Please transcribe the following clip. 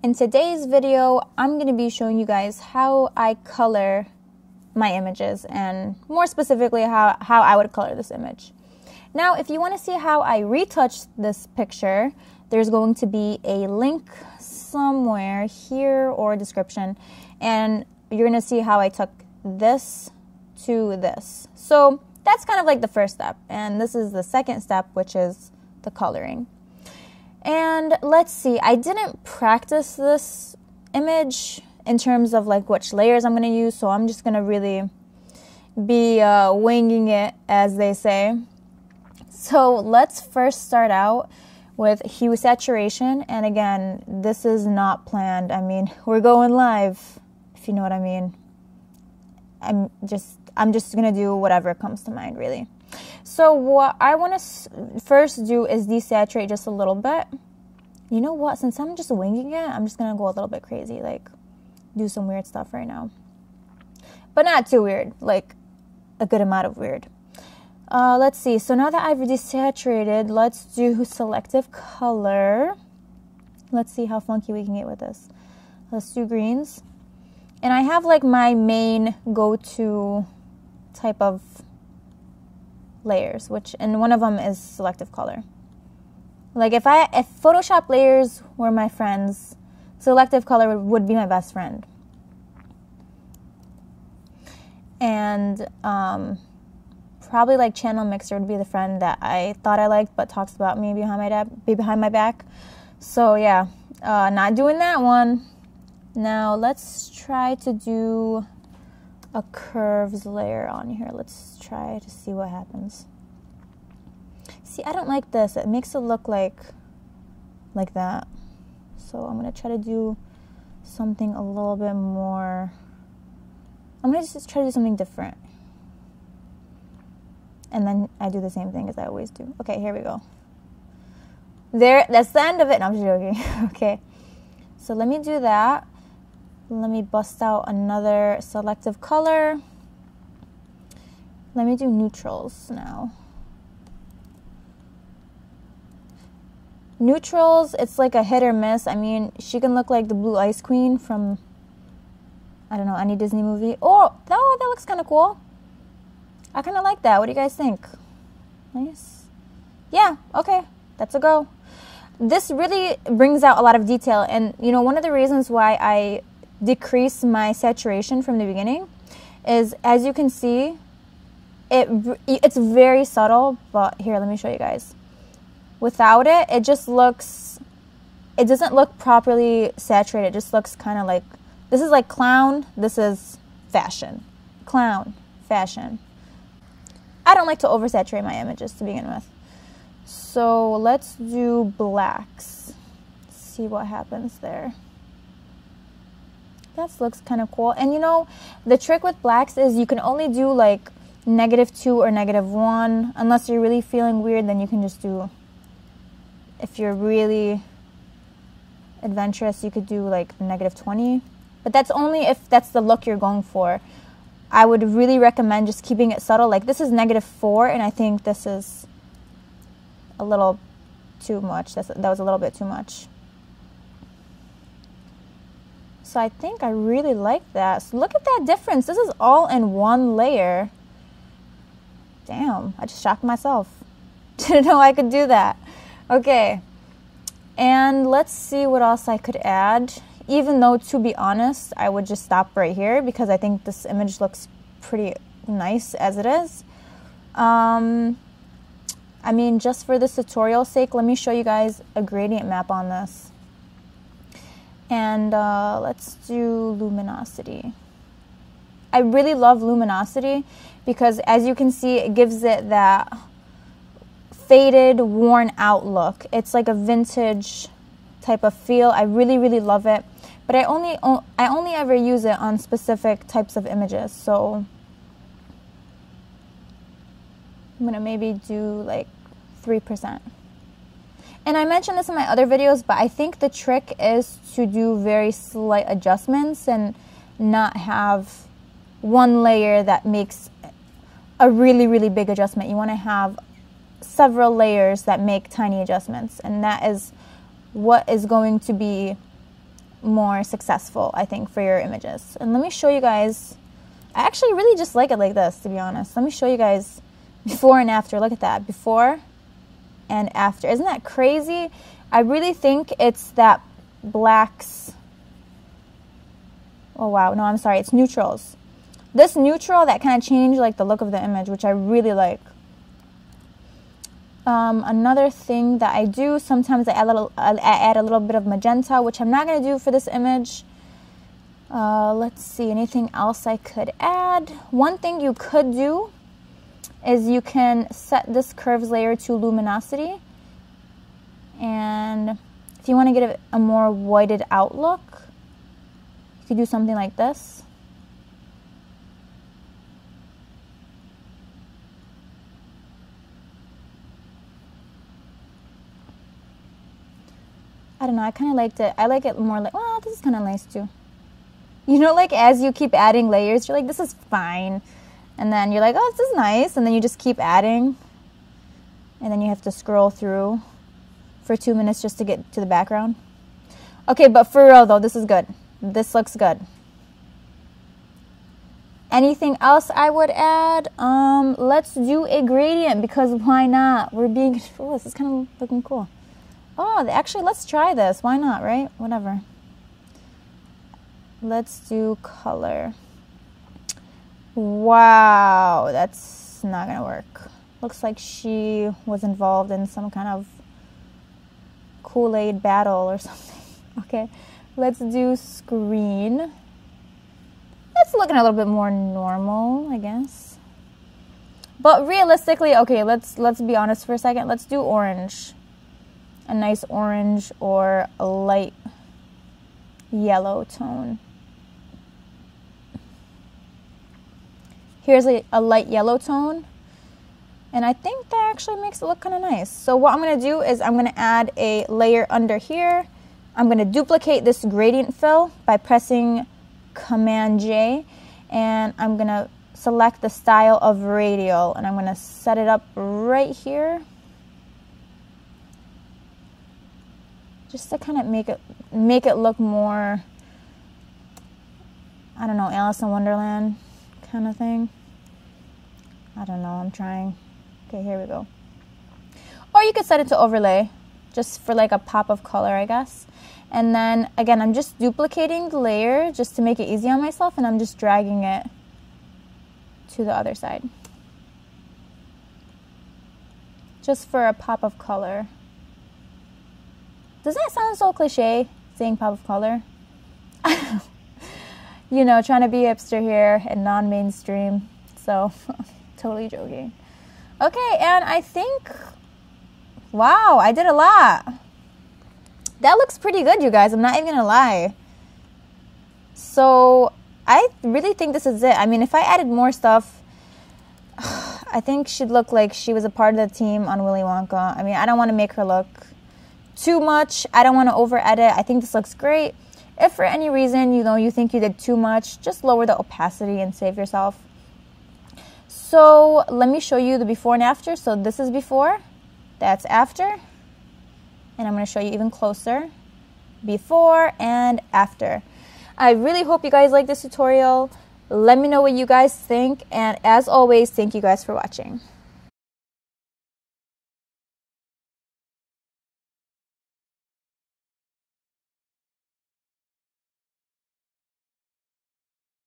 In today's video, I'm going to be showing you guys how I color my images and more specifically how, how I would color this image. Now, if you want to see how I retouch this picture, there's going to be a link somewhere here or description and you're going to see how I took this to this. So that's kind of like the first step. And this is the second step, which is the coloring. And let's see, I didn't practice this image in terms of like which layers I'm going to use, so I'm just going to really be uh, winging it, as they say. So let's first start out with hue saturation. And again, this is not planned. I mean, we're going live, if you know what I mean. I'm just I'm just gonna do whatever comes to mind, really. So what I want to s- first do is desaturate just a little bit. You know what? Since I'm just winging it, I'm just gonna go a little bit crazy, like do some weird stuff right now, but not too weird, like a good amount of weird. Uh, let's see. So now that I've desaturated, let's do selective color. Let's see how funky we can get with this. Let's do greens. And I have like my main go-to type of layers, which and one of them is selective color. Like if I if Photoshop layers were my friends, selective color would be my best friend. And um, probably like channel mixer would be the friend that I thought I liked but talks about me behind my behind my back. So yeah, uh, not doing that one. Now let's try to do a curves layer on here. Let's try to see what happens. See, I don't like this. It makes it look like like that. So I'm going to try to do something a little bit more I'm to just try to do something different. And then I do the same thing as I always do. Okay, here we go. There, that's the end of it. No, I'm just joking. okay. So let me do that. Let me bust out another selective color. Let me do neutrals now. Neutrals, it's like a hit or miss. I mean, she can look like the Blue Ice Queen from, I don't know, any Disney movie. Oh, oh that looks kind of cool. I kind of like that. What do you guys think? Nice. Yeah, okay. That's a go. This really brings out a lot of detail. And, you know, one of the reasons why I decrease my saturation from the beginning is, as you can see, it it's very subtle. But here, let me show you guys. Without it, it just looks, it doesn't look properly saturated. It just looks kind of like, this is like clown. This is fashion. Clown, fashion. I don't like to oversaturate my images to begin with. So let's do blacks. See what happens there. That looks kind of cool. And you know, the trick with blacks is you can only do like negative two or negative one. Unless you're really feeling weird, then you can just do, if you're really adventurous, you could do like negative 20. But that's only if that's the look you're going for. I would really recommend just keeping it subtle. Like this is negative four, and I think this is a little too much. That's, that was a little bit too much. So I think I really like that. So look at that difference. This is all in one layer. Damn, I just shocked myself. Didn't know I could do that. Okay. And let's see what else I could add even though to be honest i would just stop right here because i think this image looks pretty nice as it is um, i mean just for this tutorial sake let me show you guys a gradient map on this and uh, let's do luminosity i really love luminosity because as you can see it gives it that faded worn out look it's like a vintage type of feel i really really love it but I only I only ever use it on specific types of images. So I'm gonna maybe do like three percent. And I mentioned this in my other videos, but I think the trick is to do very slight adjustments and not have one layer that makes a really really big adjustment. You want to have several layers that make tiny adjustments, and that is what is going to be more successful, I think, for your images. And let me show you guys. I actually really just like it like this, to be honest. Let me show you guys before and after. Look at that. Before and after. Isn't that crazy? I really think it's that blacks. Oh, wow. No, I'm sorry. It's neutrals. This neutral that kind of changed like the look of the image, which I really like. Um, another thing that I do, sometimes I add a, little, I add a little bit of magenta, which I'm not going to do for this image. Uh, let's see, anything else I could add? One thing you could do is you can set this curves layer to luminosity. And if you want to get a, a more whited outlook, you could do something like this. I don't know. I kind of liked it. I like it more like, well, this is kind of nice too. You know, like as you keep adding layers, you're like, this is fine. And then you're like, oh, this is nice. And then you just keep adding. And then you have to scroll through for two minutes just to get to the background. Okay, but for real though, this is good. This looks good. Anything else I would add? Um, let's do a gradient because why not? We're being, oh, this is kind of looking cool. Oh, actually, let's try this. Why not, right? Whatever. Let's do color. Wow, that's not gonna work. Looks like she was involved in some kind of Kool-Aid battle or something. Okay, let's do screen. That's looking a little bit more normal, I guess. But realistically, okay, let's let's be honest for a second. Let's do orange a nice orange or a light yellow tone. Here's a, a light yellow tone. And I think that actually makes it look kind of nice. So what I'm going to do is I'm going to add a layer under here. I'm going to duplicate this gradient fill by pressing Command J. And I'm going to select the style of radial. And I'm going to set it up right here. just to kind of make it make it look more I don't know, Alice in Wonderland kind of thing. I don't know, I'm trying. Okay, here we go. Or you could set it to overlay just for like a pop of color, I guess. And then again, I'm just duplicating the layer just to make it easy on myself and I'm just dragging it to the other side. Just for a pop of color. Does that sound so cliche, saying pop of color? you know, trying to be hipster here and non mainstream. So, totally joking. Okay, and I think, wow, I did a lot. That looks pretty good, you guys. I'm not even gonna lie. So, I really think this is it. I mean, if I added more stuff, I think she'd look like she was a part of the team on Willy Wonka. I mean, I don't want to make her look too much. I don't want to over edit. I think this looks great. If for any reason, you know, you think you did too much, just lower the opacity and save yourself. So let me show you the before and after. So this is before, that's after. And I'm going to show you even closer. Before and after. I really hope you guys like this tutorial. Let me know what you guys think. And as always, thank you guys for watching.